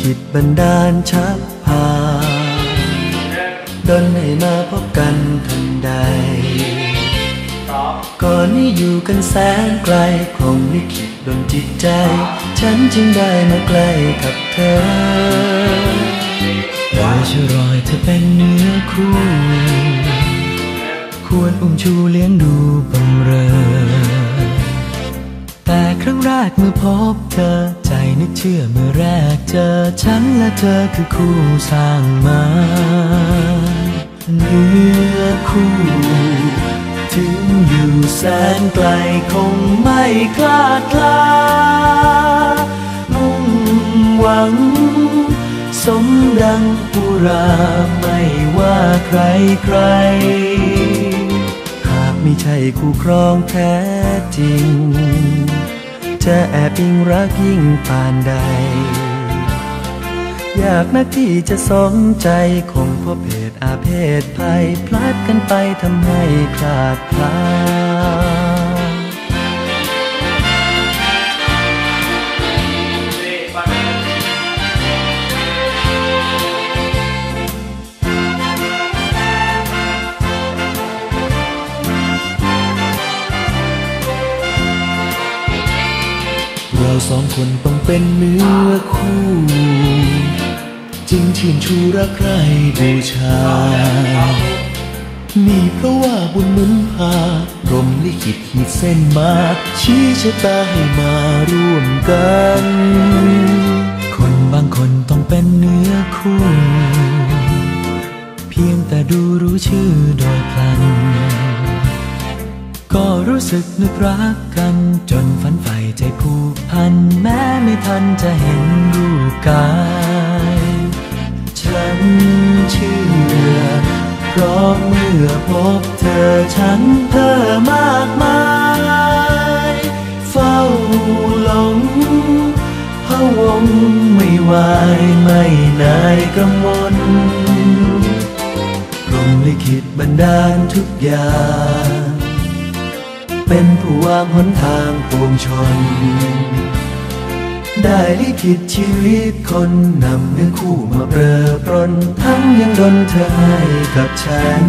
ขิตบันดาลชักพาดนให้มาพบกันทันใด ก่อนนี้อยู่กันแสนไกลคงลิขิตดนจิตใจ ฉันจึงได้มาใกล้กับเธอเธอจะรอยเธอเป็นเนื้อคู่ ควรอุ้มชูเลี้ยงดูบำเรอ แต่ครั้งแรกเมื่อพบเธอ ใจนึกเชื่อเมื่อแรกเจอฉันและเธอคือคู่สร้างมาเนื้อคู่ถึงอยู่แสนไกลคงไม่คลาดคลามุ่งหวัง สมดังปุราไม่ว่าใครใคร ไม่ใช่คู่ครองแท้จริง จะแอบอิงรักยิ่งปานใด อยากนักที่จะสมใจคงพบเหตุอาเพศภัยพลาดกันไปทำให้คลาดคลา เราสองคนต้องเป็นเนื้อคู่ จึงชื่นชูรักใครบูชา นี่เพราะว่าบุญหนุนพารมลิขิตขีดเส้นมา ชี้ชะตาให้มาร่วมกัน คนบางคนต้องเป็นเนื้อคู่ เพียงแต่ดูรู้ชื่อโดยพลัน ก็รู้สึกนึกรักกัน จนฝันใฝ่ใจผูกพัน แม้ไม่ทันจะเห็นรูปกาย ฉันเชื่อ เพราะเมื่อพบเธอฉันเธอมากมาย เฝ้าหลงพะวงไม่ไหวไม่นายกำมลพรมลิขิตบันดาลทุกอย่าง เป็นผู้วางหนทางปวงชน ได้ลิขิตชีวิตคนนำเนื้อคู่มาเปรอปรนทั้งยังดนเธอให้กับฉัน